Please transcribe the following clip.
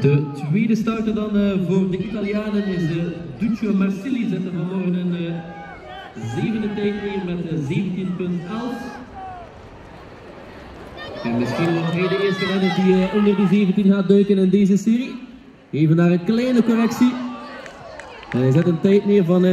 De tweede starter dan uh, voor de Italianen is uh, Duccio Marsili. Zetten vanmorgen een uh, zevende tijd neer met 17.11. En misschien nog hij de eerste renner die onder die 17 gaat duiken in deze serie. Even naar een kleine correctie. En hij zet een tijd neer van 17.01.